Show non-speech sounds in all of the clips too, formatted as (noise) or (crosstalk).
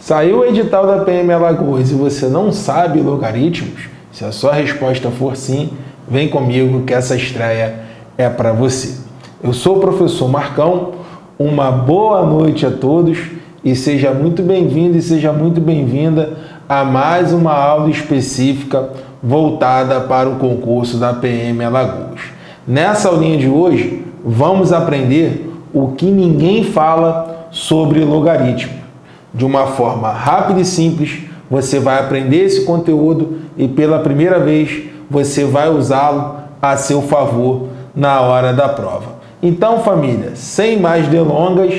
Saiu o edital da PM Alagoas e você não sabe logaritmos? Se a sua resposta for sim, vem comigo que essa estreia é para você. Eu sou o professor Marcão, uma boa noite a todos e seja muito bem-vindo e seja muito bem-vinda a mais uma aula específica voltada para o concurso da PM Alagoas. Nessa aulinha de hoje, vamos aprender o que ninguém fala sobre logaritmo de uma forma rápida e simples, você vai aprender esse conteúdo e pela primeira vez você vai usá-lo a seu favor na hora da prova. Então, família, sem mais delongas,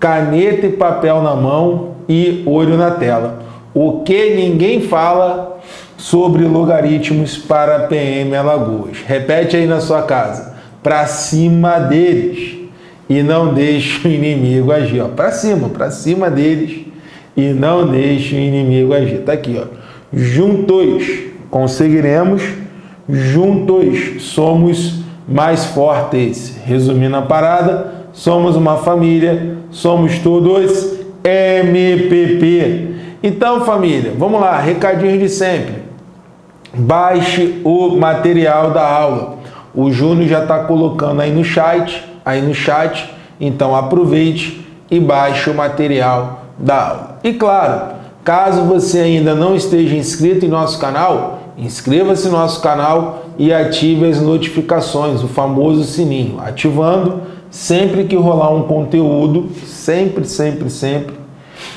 caneta e papel na mão e olho na tela. O que ninguém fala sobre logaritmos para PM Alagoas. Repete aí na sua casa. Para cima deles e não deixe o inimigo agir. Para cima, para cima deles e não deixe o inimigo agir. Está aqui, ó. Juntos conseguiremos, juntos somos mais fortes. Resumindo a parada, somos uma família, somos todos MPP. Então, família, vamos lá, recadinhos de sempre. Baixe o material da aula. O Júnior já está colocando aí no chat, aí no chat. Então aproveite e baixe o material da aula. E claro, caso você ainda não esteja inscrito em nosso canal, inscreva-se no nosso canal e ative as notificações, o famoso sininho, ativando sempre que rolar um conteúdo, sempre, sempre, sempre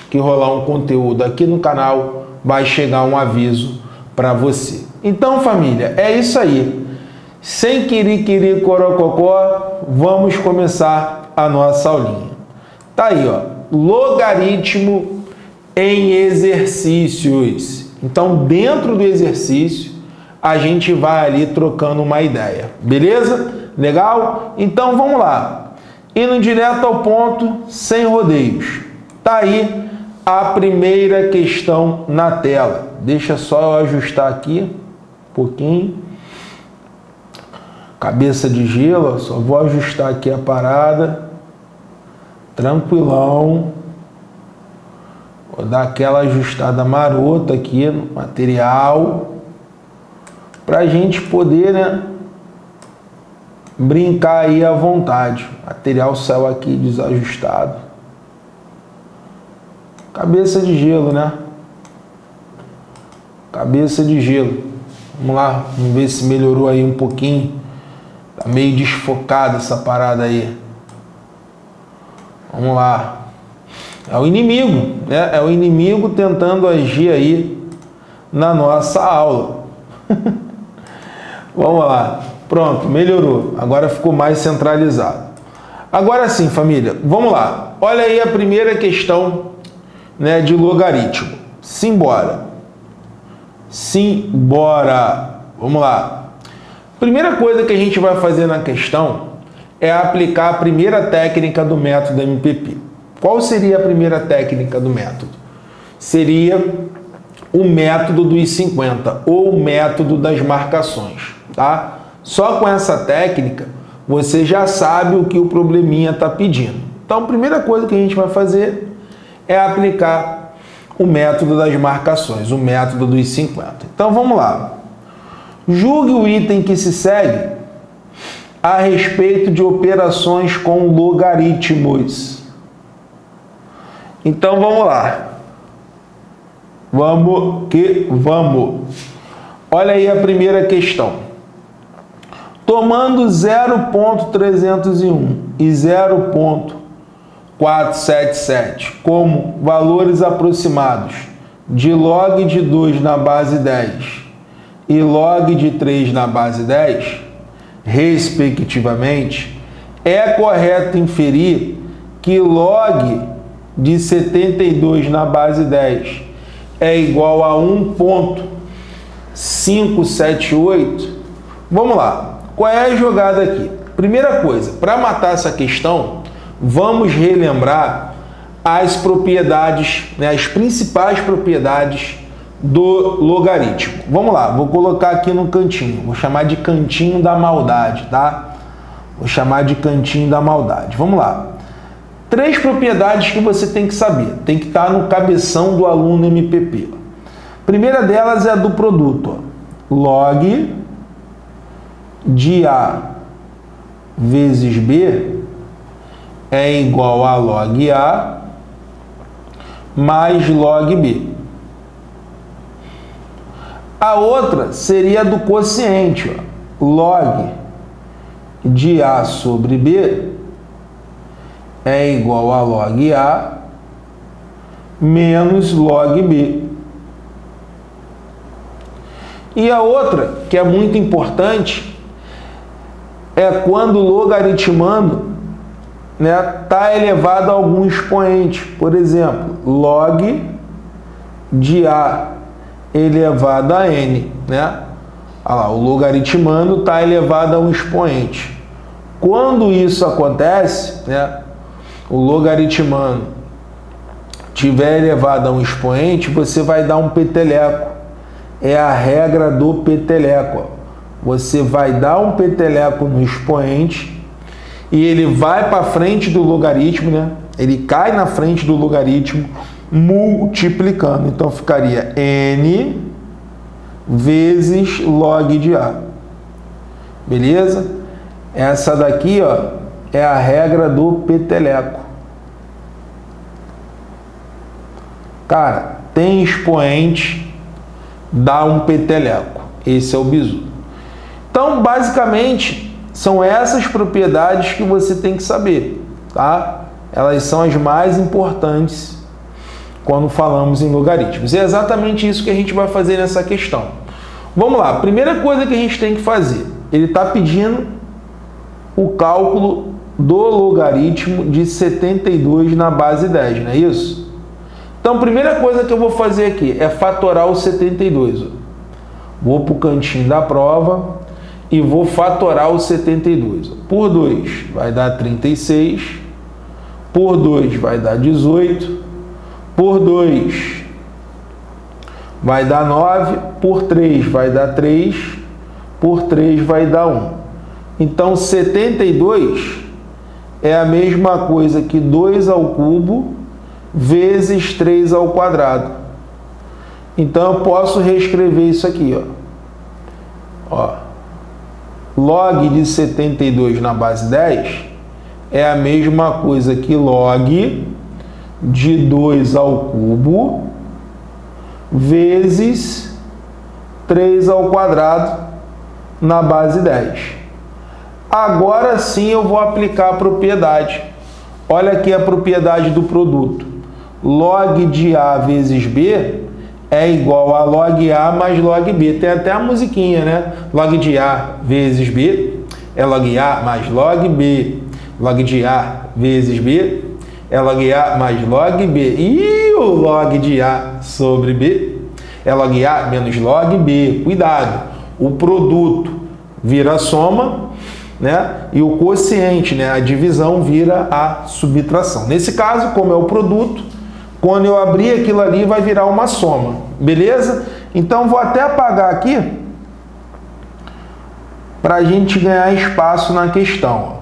que rolar um conteúdo aqui no canal, vai chegar um aviso para você. Então, família, é isso aí. Sem querer querer corococó, vamos começar a nossa aulinha. Tá aí, ó logaritmo em exercícios. Então, dentro do exercício, a gente vai ali trocando uma ideia. Beleza? Legal? Então, vamos lá. Indo direto ao ponto, sem rodeios. Tá aí a primeira questão na tela. Deixa só eu ajustar aqui um pouquinho. Cabeça de gelo, só vou ajustar aqui a parada tranquilão. Vou dar aquela ajustada marota aqui no material para a gente poder, né, brincar aí à vontade. Material saiu aqui desajustado. Cabeça de gelo, né? Cabeça de gelo. Vamos lá, vamos ver se melhorou aí um pouquinho. Tá meio desfocada essa parada aí. Vamos lá. É o inimigo, né? É o inimigo tentando agir aí na nossa aula. (laughs) Vamos lá. Pronto, melhorou. Agora ficou mais centralizado. Agora sim, família, vamos lá. Olha aí a primeira questão né, de logaritmo. Simbora. Simbora. Vamos lá. Primeira coisa que a gente vai fazer na questão é aplicar a primeira técnica do método MPP. Qual seria a primeira técnica do método? Seria o método dos 50 ou o método das marcações, tá? Só com essa técnica você já sabe o que o probleminha está pedindo. Então, a primeira coisa que a gente vai fazer é aplicar o método das marcações, o método dos 50. Então, vamos lá. Julgue o item que se segue a respeito de operações com logaritmos. Então vamos lá. Vamos que vamos. Olha aí a primeira questão. Tomando 0.301 e 0.477 como valores aproximados de log de 2 na base 10 e log de 3 na base 10, respectivamente, é correto inferir que log de 72 na base 10 é igual a 1.578. Vamos lá. Qual é a jogada aqui? Primeira coisa, para matar essa questão, vamos relembrar as propriedades, né, as principais propriedades do logaritmo. Vamos lá, vou colocar aqui no cantinho, vou chamar de cantinho da maldade, tá? Vou chamar de cantinho da maldade. Vamos lá. Três propriedades que você tem que saber, tem que estar no cabeção do aluno MPP. primeira delas é a do produto. Log de A vezes B é igual a log A mais log B. A outra seria do quociente. Ó. Log de A sobre B é igual a log A menos log B. E a outra, que é muito importante, é quando logaritmando né, tá elevado a algum expoente. Por exemplo, log de A elevado a N. Né? Olha lá, o logaritmando está elevado a um expoente. Quando isso acontece, né, o logaritmando tiver elevado a um expoente, você vai dar um peteleco. É a regra do peteleco. Você vai dar um peteleco no expoente e ele vai para frente do logaritmo, né? Ele cai na frente do logaritmo multiplicando. Então ficaria n vezes log de a. Beleza? Essa daqui, ó, é a regra do peteleco. Cara, tem expoente, dá um peteleco. Esse é o bizu. Então, basicamente, são essas propriedades que você tem que saber, tá? Elas são as mais importantes quando falamos em logaritmos. É exatamente isso que a gente vai fazer nessa questão. Vamos lá, primeira coisa que a gente tem que fazer, ele está pedindo o cálculo do logaritmo de 72 na base 10, não é isso? Então, primeira coisa que eu vou fazer aqui é fatorar o 72. Vou para o cantinho da prova e vou fatorar o 72. Por 2 vai dar 36, por 2 vai dar 18, por 2 vai dar 9, por 3 vai dar 3, por 3 vai dar 1. Então, 72 é a mesma coisa que 2 ao cubo vezes 3 ao quadrado. Então eu posso reescrever isso aqui, ó. ó. Log de 72 na base 10 é a mesma coisa que log de 2 ao cubo vezes 3 ao quadrado na base 10. Agora sim eu vou aplicar a propriedade. Olha aqui a propriedade do produto. Log de A vezes B é igual a log A mais log B. Tem até a musiquinha, né? Log de A vezes B é log A mais log B. Log de A vezes B log A mais log B. E o log de A sobre B é log A menos log B. Cuidado, o produto vira soma né? E o quociente, né? A divisão vira a subtração. Nesse caso, como é o produto, quando eu abrir aquilo ali vai virar uma soma, beleza? Então vou até apagar aqui para a gente ganhar espaço na questão.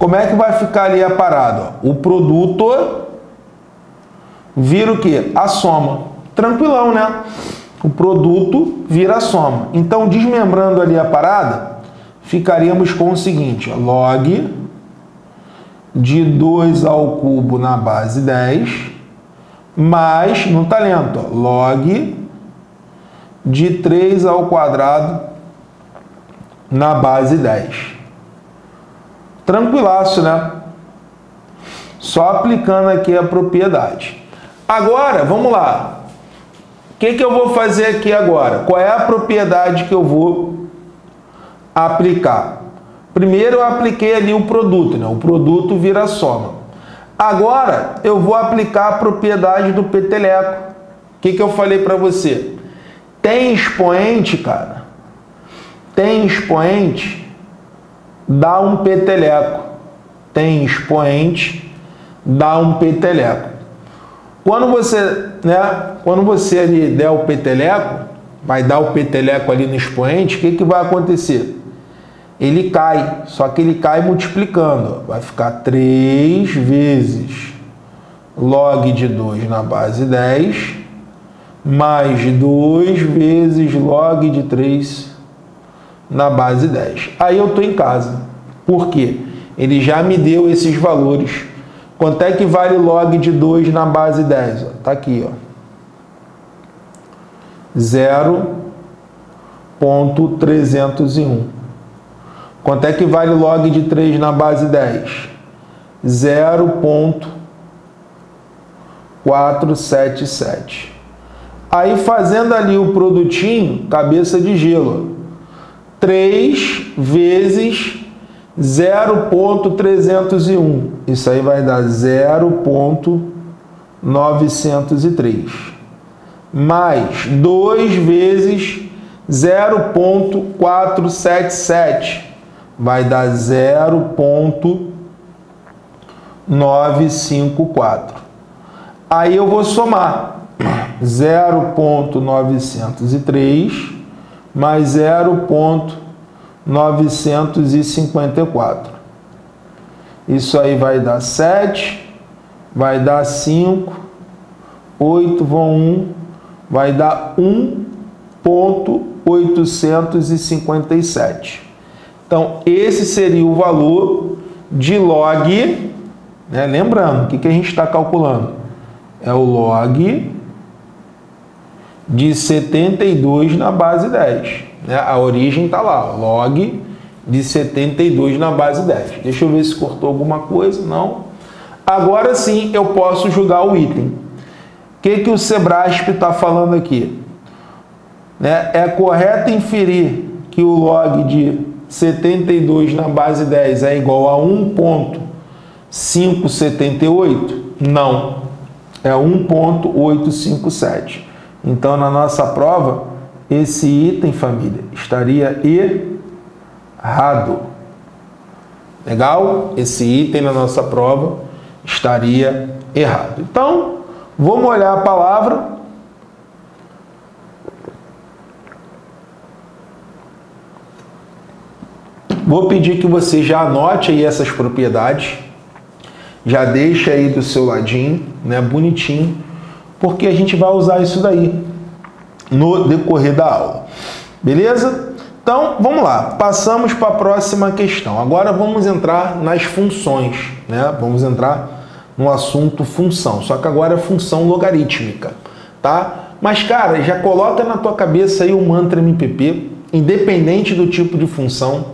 Como é que vai ficar ali a parada? O produto vira o que? A soma. Tranquilão, né? O produto vira a soma. Então, desmembrando ali a parada, ficaríamos com o seguinte, log de 2 ao cubo na base 10, mais, no talento, ó, log de 3 ao quadrado na base 10. Tranquilaço, né? Só aplicando aqui a propriedade. Agora, vamos lá. O que, que eu vou fazer aqui agora? Qual é a propriedade que eu vou aplicar. Primeiro eu apliquei ali o produto, né? o produto vira soma. Agora eu vou aplicar a propriedade do peteleco. O que, que eu falei para você? Tem expoente, cara. Tem expoente, dá um peteleco. Tem expoente, dá um peteleco. Quando você, né, quando você ali der o peteleco, vai dar o peteleco ali no expoente, o que, que vai acontecer? ele cai, só que ele cai multiplicando. Vai ficar 3 vezes log de 2 na base 10, mais 2 vezes log de 3 na base 10. Aí eu estou em casa. Por quê? Ele já me deu esses valores. Quanto é que vale log de 2 na base 10? Está aqui, ó. 0.301. Quanto é que vale log de 3 na base 10? 0.477. Aí fazendo ali o produtinho, cabeça de gelo. 3 vezes 0.301. Isso aí vai dar 0.903 mais 2 vezes 0.477 vai dar 0.954. Aí eu vou somar (clears throat) 0.903 mais 0.954. Isso aí vai dar 7, vai dar 5, 8 vão 1, vai dar 1.857. Então, esse seria o valor de log, né? lembrando, o que, que a gente está calculando? É o log de 72 na base 10. Né? A origem está lá, log de 72 na base 10. Deixa eu ver se cortou alguma coisa. Não. Agora sim eu posso julgar o item. O que, que o Sebrasp está falando aqui? Né? É correto inferir que o log de 72 na base 10 é igual a 1.578? Não, é 1.857. Então, na nossa prova, esse item, família, estaria errado. Legal? Esse item na nossa prova estaria errado. Então, Vamos olhar a palavra. Vou pedir que você já anote aí essas propriedades. Já deixa aí do seu ladinho, né, bonitinho, porque a gente vai usar isso daí no decorrer da aula. Beleza? Então, vamos lá. Passamos para a próxima questão. Agora vamos entrar nas funções, né? Vamos entrar no assunto função, só que agora é função logarítmica, tá? Mas cara, já coloca na tua cabeça aí o mantra MPP, independente do tipo de função,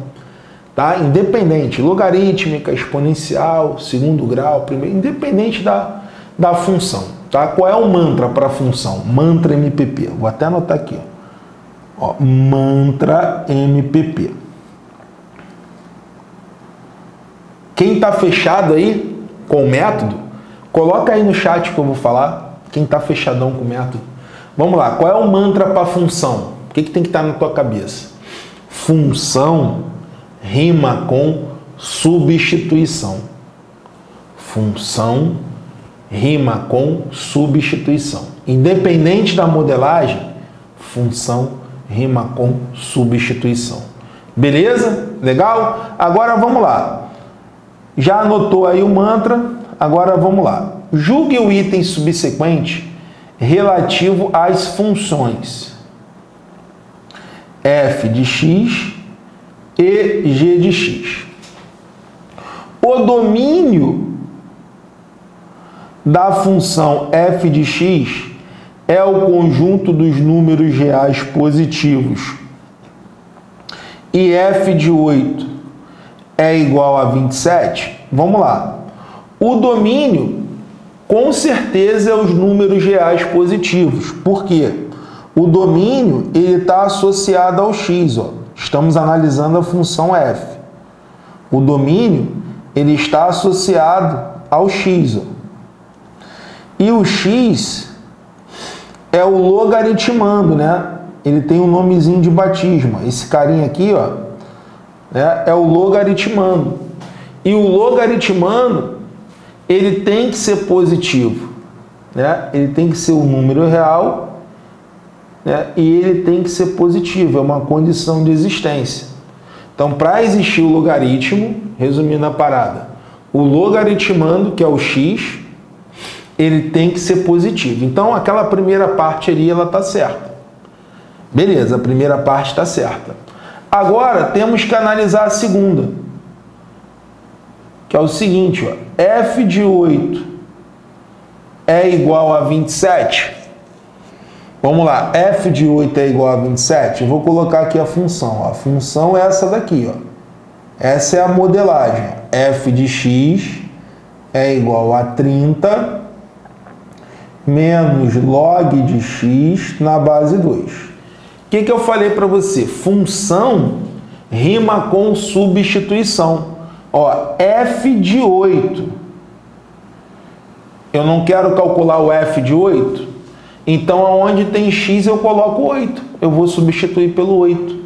tá? Independente, logarítmica, exponencial, segundo grau, primeiro, independente da, da função, tá? Qual é o mantra para a função? Mantra MPP. Vou até anotar aqui, ó. mantra MPP. Quem está fechado aí com o método, coloca aí no chat que eu vou falar, quem está fechadão com o método. Vamos lá, qual é o mantra para função? O que, que tem que estar tá na tua cabeça? Função rima com substituição. Função rima com substituição. Independente da modelagem, função rima com substituição. Beleza? Legal? Agora vamos lá. Já anotou aí o mantra? Agora vamos lá. Julgue o item subsequente relativo às funções f de x e g de x. O domínio da função f de x é o conjunto dos números reais positivos e f de 8 é igual a 27? Vamos lá. O domínio, com certeza, é os números reais positivos. Por quê? O domínio está associado ao x. Ó. Estamos analisando a função f. O domínio ele está associado ao x. Ó. E o x é o logaritmando, né? Ele tem um nomezinho de batismo. Esse carinha aqui, ó, né, é o logaritmando. E o logaritmando, ele tem que ser positivo. Né? Ele tem que ser um número real né? e ele tem que ser positivo, é uma condição de existência. Então, para existir o logaritmo, resumindo a parada, o logaritmando, que é o x, ele tem que ser positivo. Então, aquela primeira parte ali, ela está certa. Beleza, a primeira parte está certa. Agora, temos que analisar a segunda, que é o seguinte, ó, f de 8 é igual a 27? Vamos lá, f de 8 é igual a 27? Eu vou colocar aqui a função. Ó. A função é essa daqui. Ó. Essa é a modelagem. f de x é igual a 30 menos log de x na base 2. O que, que eu falei para você? Função rima com substituição. Ó, f de 8. Eu não quero calcular o f de 8. Então, aonde tem x, eu coloco 8. Eu vou substituir pelo 8.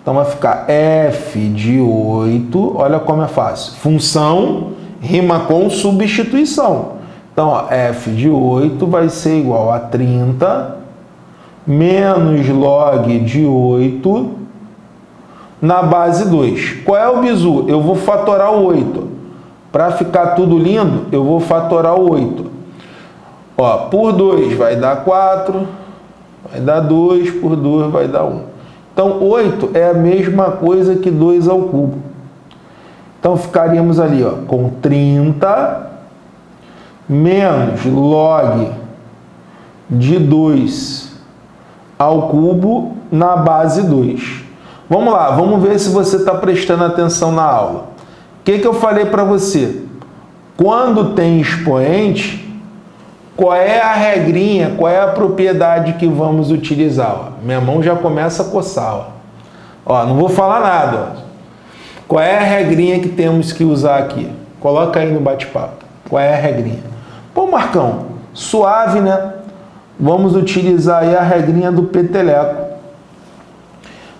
Então, vai ficar f de 8. Olha como é fácil. Função rima com substituição. Então, ó, f de 8 vai ser igual a 30 menos log de 8 na base 2. Qual é o bizu? Eu vou fatorar o 8. Para ficar tudo lindo, eu vou fatorar o 8. Ó, por 2 vai dar 4, vai dar 2, por 2 vai dar 1. Então, 8 é a mesma coisa que 2 ao cubo. Então, ficaríamos ali ó, com 30 menos log de 2 ao cubo na base 2. Vamos lá, vamos ver se você está prestando atenção na aula. O que, que eu falei para você? Quando tem expoente, qual é a regrinha, qual é a propriedade que vamos utilizar? Ó, minha mão já começa a coçar. Ó. ó não vou falar nada. Ó. Qual é a regrinha que temos que usar aqui? Coloca aí no bate-papo. Qual é a regrinha? Marcão, suave, né? Vamos utilizar aí a regrinha do peteleco.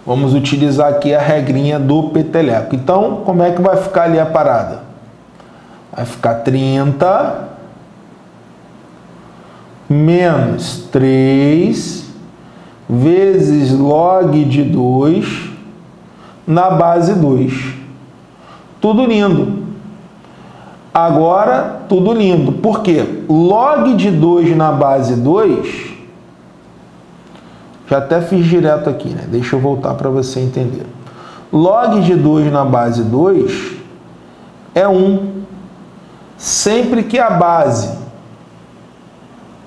Vamos utilizar aqui a regrinha do peteleco. Então, como é que vai ficar ali a parada? Vai ficar 30 menos 3 vezes log de 2 na base 2. Tudo lindo. Agora, tudo lindo. Por quê? Log de 2 na base 2, já até fiz direto aqui, né? Deixa eu voltar para você entender. Log de 2 na base 2 é 1. Um. Sempre que a base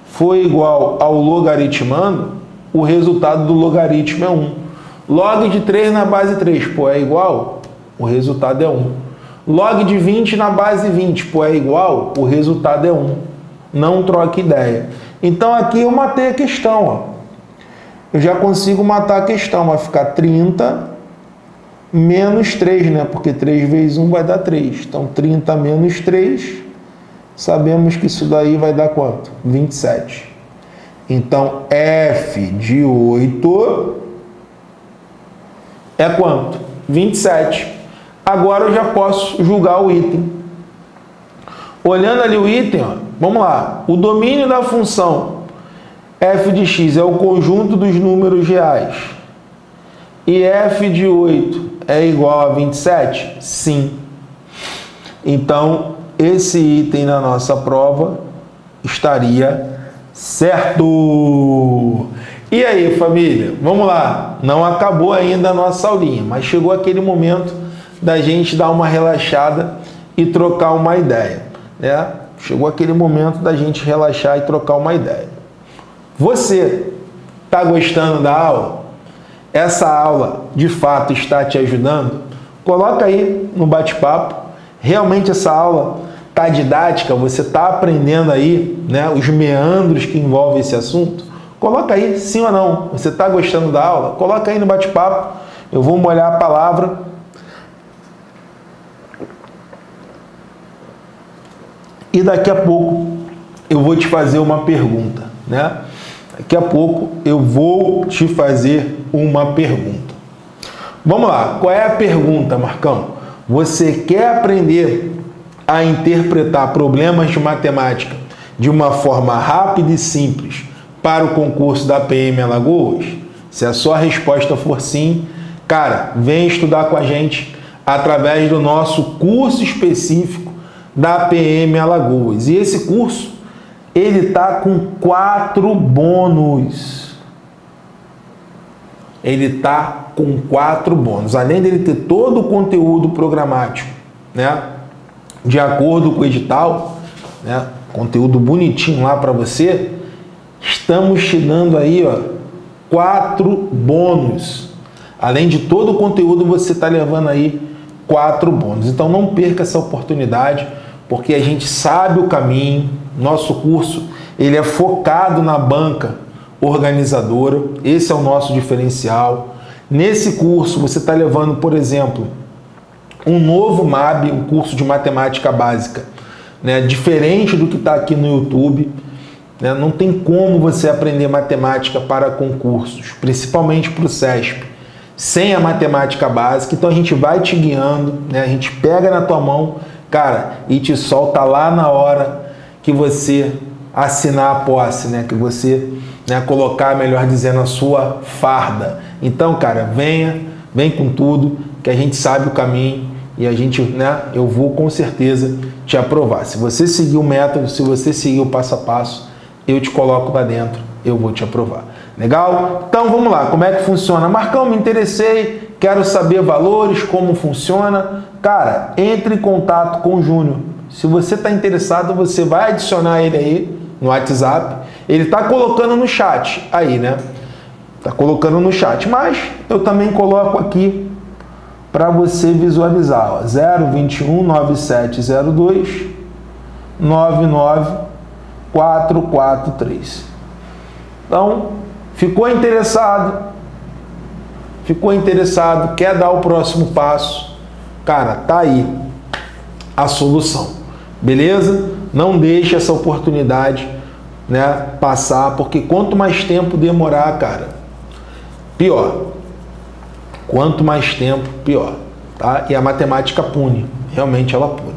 for igual ao logaritmando, o resultado do logaritmo é 1. Um. Log de 3 na base 3, pô, é igual? O resultado é 1. Log de 20 na base 20, pô, é igual? O resultado é 1. Não troque ideia. Então aqui eu matei a questão, ó. Eu já consigo matar a questão, vai ficar 30 menos 3, né? Porque 3 vezes 1 vai dar 3. Então 30 menos 3, sabemos que isso daí vai dar quanto? 27. Então f de 8 é quanto? 27. Agora eu já posso julgar o item. Olhando ali o item, ó, vamos lá. O domínio da função f de x é o conjunto dos números reais. E f de 8 é igual a 27? Sim. Então, esse item na nossa prova estaria certo. E aí, família? Vamos lá. Não acabou ainda a nossa aulinha, mas chegou aquele momento da gente dar uma relaxada e trocar uma ideia. Né? Chegou aquele momento da gente relaxar e trocar uma ideia. Você está gostando da aula? Essa aula de fato está te ajudando? Coloca aí no bate-papo. Realmente essa aula está didática? Você está aprendendo aí né, os meandros que envolvem esse assunto? Coloca aí, sim ou não. Você está gostando da aula? Coloca aí no bate-papo. Eu vou molhar a palavra E daqui a pouco eu vou te fazer uma pergunta, né? Daqui a pouco eu vou te fazer uma pergunta. Vamos lá, qual é a pergunta, Marcão? Você quer aprender a interpretar problemas de matemática de uma forma rápida e simples para o concurso da PM Alagoas? Se a sua resposta for sim, Cara, vem estudar com a gente através do nosso curso específico da PM Alagoas. E esse curso, ele tá com quatro bônus. Ele tá com quatro bônus. Além dele ter todo o conteúdo programático, né? De acordo com o edital, né? Conteúdo bonitinho lá para você. Estamos te dando aí, ó, quatro bônus. Além de todo o conteúdo, você está levando aí quatro bônus. Então não perca essa oportunidade, porque a gente sabe o caminho. Nosso curso ele é focado na banca organizadora. Esse é o nosso diferencial. Nesse curso você está levando, por exemplo, um novo MAB, um curso de matemática básica, né? diferente do que está aqui no YouTube. Né? Não tem como você aprender matemática para concursos, principalmente para o CESP, sem a matemática básica. Então a gente vai te guiando, né? a gente pega na tua mão, cara, e te solta lá na hora que você assinar a posse, né? que você né, colocar, melhor dizendo, a sua farda. Então, cara, venha, vem com tudo, que a gente sabe o caminho e a gente, né, eu vou com certeza te aprovar. Se você seguir o método, se você seguir o passo a passo, eu te coloco lá dentro, eu vou te aprovar. Legal? Então vamos lá, como é que funciona? Marcão, me interessei, quero saber valores, como funciona. Cara, entre em contato com o Júnior. Se você está interessado, você vai adicionar ele aí no WhatsApp. Ele está colocando no chat aí, né? Está colocando no chat, mas eu também coloco aqui para você visualizar. Ó, 021 9702 99 443. Então, ficou interessado? Ficou interessado? Quer dar o próximo passo? Cara, tá aí a solução. Beleza? Não deixe essa oportunidade, né, passar, porque quanto mais tempo demorar, cara, pior. Quanto mais tempo, pior, tá? E a matemática pune, realmente ela pune.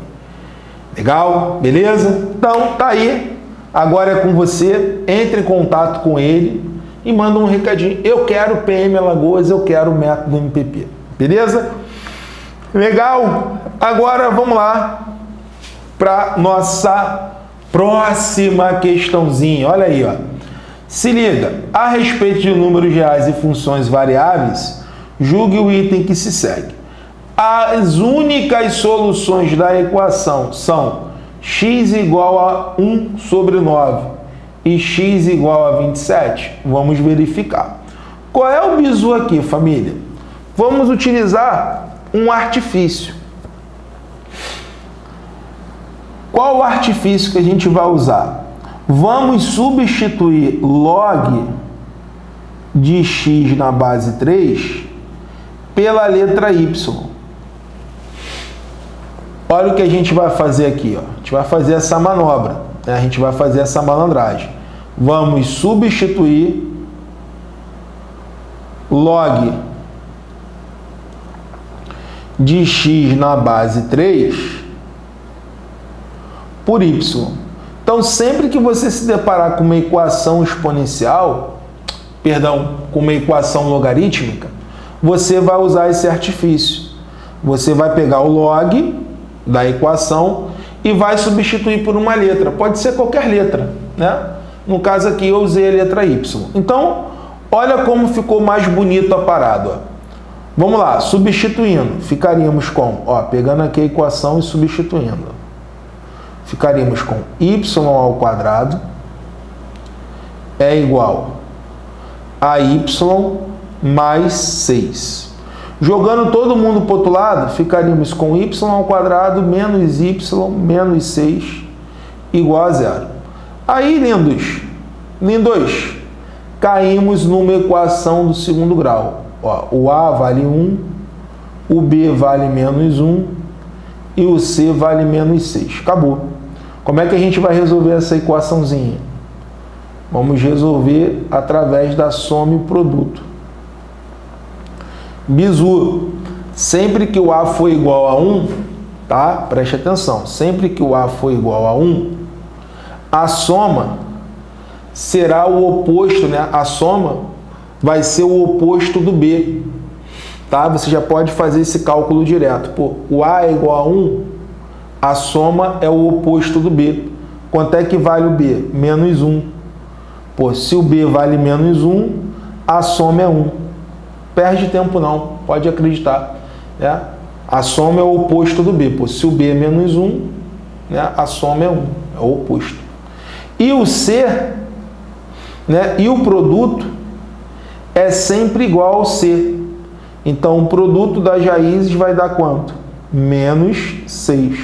Legal? Beleza? Então, tá aí Agora é com você, entre em contato com ele e manda um recadinho. Eu quero PM Alagoas, eu quero o método MPP. Beleza? Legal? Agora vamos lá para nossa próxima questãozinha. Olha aí, ó. Se liga, a respeito de números reais e funções variáveis, julgue o item que se segue. As únicas soluções da equação são x igual a 1 sobre 9 e x igual a 27? Vamos verificar. Qual é o bizu aqui, família? Vamos utilizar um artifício. Qual o artifício que a gente vai usar? Vamos substituir log de x na base 3 pela letra y. Olha o que a gente vai fazer aqui. Ó. A gente vai fazer essa manobra. Né? A gente vai fazer essa malandragem. Vamos substituir log de x na base 3 por y. Então, sempre que você se deparar com uma equação exponencial, perdão, com uma equação logarítmica, você vai usar esse artifício. Você vai pegar o log da equação e vai substituir por uma letra. Pode ser qualquer letra, né? No caso aqui eu usei a letra Y. Então, olha como ficou mais bonito a parada. Vamos lá, substituindo, ficaríamos com, ó, pegando aqui a equação e substituindo. Ficaríamos com y ao quadrado é igual a y mais 6. Jogando todo mundo para o outro lado, ficaríamos com y ao quadrado menos y menos 6 igual a zero. Aí, lindos, lindos, caímos numa equação do segundo grau. Ó, o A vale 1, o B vale menos 1 e o C vale menos 6. Acabou. Como é que a gente vai resolver essa equaçãozinha? Vamos resolver através da soma e produto. Bizu, sempre que o A for igual a 1, tá? Preste atenção, sempre que o A for igual a 1, a soma será o oposto, né? A soma vai ser o oposto do B. tá? Você já pode fazer esse cálculo direto. Pô, o A é igual a 1, a soma é o oposto do B. Quanto é que vale o B? Menos 1. Pô, se o B vale menos 1, a soma é 1. Perde tempo não, pode acreditar. Né? A soma é o oposto do B. Pô, se o B é menos 1, né, a soma é 1, é o oposto. E o C, né, e o produto é sempre igual ao C. Então, o produto das raízes vai dar quanto? Menos 6.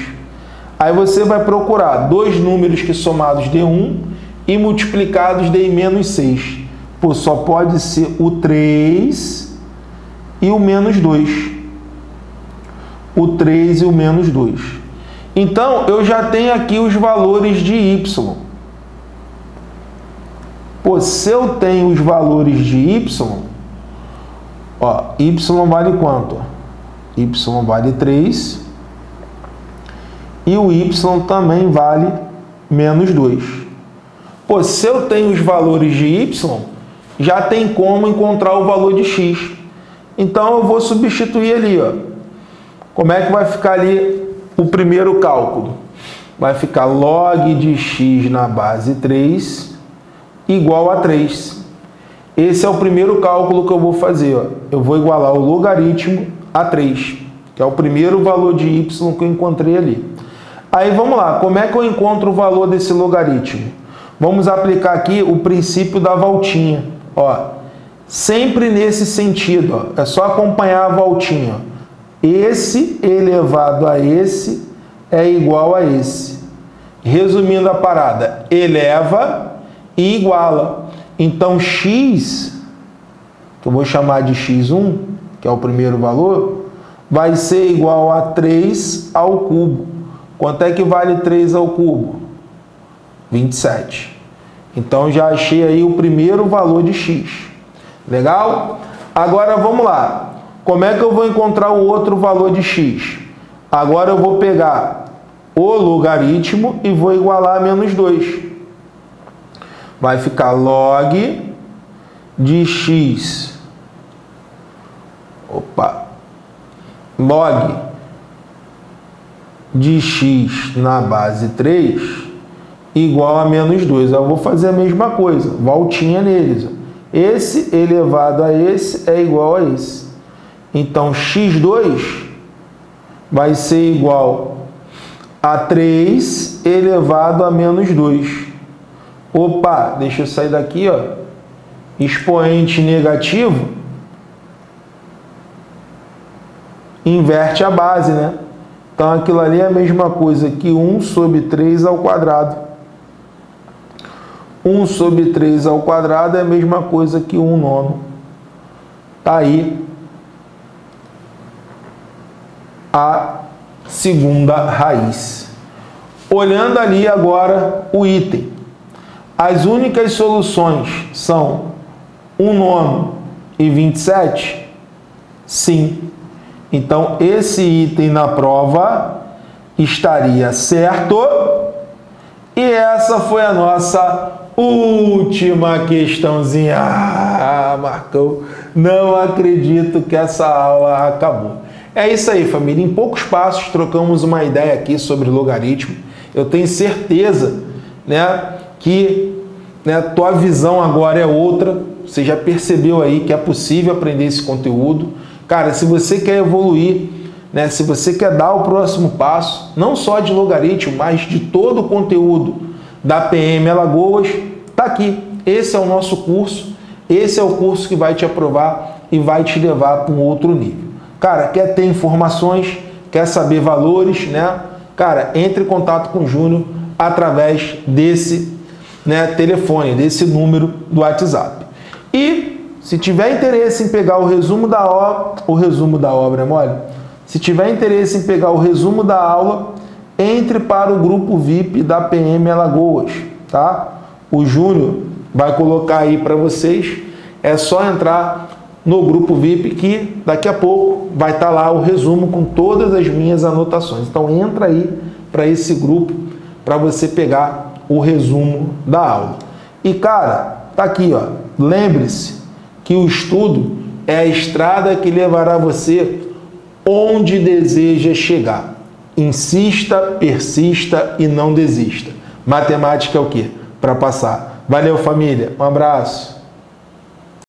Aí você vai procurar dois números que somados dê 1 e multiplicados dê menos 6. Pô, só pode ser o 3 e o menos 2. O 3 e o menos 2. Então, eu já tenho aqui os valores de y. Pô, se eu tenho os valores de y, ó, y vale quanto? y vale 3 e o y também vale menos 2. Pô, se eu tenho os valores de y, já tem como encontrar o valor de x. Então eu vou substituir ali, ó. Como é que vai ficar ali o primeiro cálculo? Vai ficar log de x na base 3 igual a 3. Esse é o primeiro cálculo que eu vou fazer. Ó. Eu vou igualar o logaritmo a 3, que é o primeiro valor de y que eu encontrei ali. Aí vamos lá, como é que eu encontro o valor desse logaritmo? Vamos aplicar aqui o princípio da voltinha. Ó, sempre nesse sentido, ó, é só acompanhar a voltinha. Esse elevado a esse é igual a esse. Resumindo a parada, eleva e iguala. Então x, que eu vou chamar de x1, que é o primeiro valor, vai ser igual a 3 ao cubo. Quanto é que vale 3 ao cubo? 27. Então já achei aí o primeiro valor de x. Legal? Agora vamos lá. Como é que eu vou encontrar o outro valor de x? Agora eu vou pegar o logaritmo e vou igualar a menos 2. Vai ficar log de x. Opa. Log de x na base 3 igual a menos 2. Eu vou fazer a mesma coisa, voltinha neles. Esse elevado a esse é igual a esse. Então, x2 vai ser igual a 3 elevado a menos 2. Opa, deixa eu sair daqui, ó. Expoente negativo inverte a base, né? Então aquilo ali é a mesma coisa que 1 sobre 3 ao quadrado. 1 sobre 3 ao quadrado é a mesma coisa que 1 nono. Está aí a segunda raiz. Olhando ali agora o item. As únicas soluções são 1 nono e 27? Sim. Então, esse item na prova estaria certo. E essa foi a nossa última questãozinha. Ah, Marcão, não acredito que essa aula acabou. É isso aí, família. Em poucos passos trocamos uma ideia aqui sobre logaritmo. Eu tenho certeza, né, que né, tua visão agora é outra. Você já percebeu aí que é possível aprender esse conteúdo. Cara, se você quer evoluir, né, se você quer dar o próximo passo, não só de logaritmo, mas de todo o conteúdo da PM Alagoas, tá aqui. Esse é o nosso curso, esse é o curso que vai te aprovar e vai te levar para um outro nível. Cara, quer ter informações, quer saber valores, né? Cara, entre em contato com o Júnior através desse né, telefone, desse número do WhatsApp. E se tiver interesse em pegar o resumo da obra, o resumo da obra, é mole? Se tiver interesse em pegar o resumo da aula, entre para o grupo VIP da PM Alagoas, tá? O Júnior vai colocar aí para vocês. É só entrar no grupo VIP que daqui a pouco vai estar tá lá o resumo com todas as minhas anotações. Então entra aí para esse grupo para você pegar o resumo da aula. E cara, tá aqui, ó. Lembre-se, que o estudo é a estrada que levará você onde deseja chegar. Insista, persista e não desista. Matemática é o quê? Para passar. Valeu, família. Um abraço.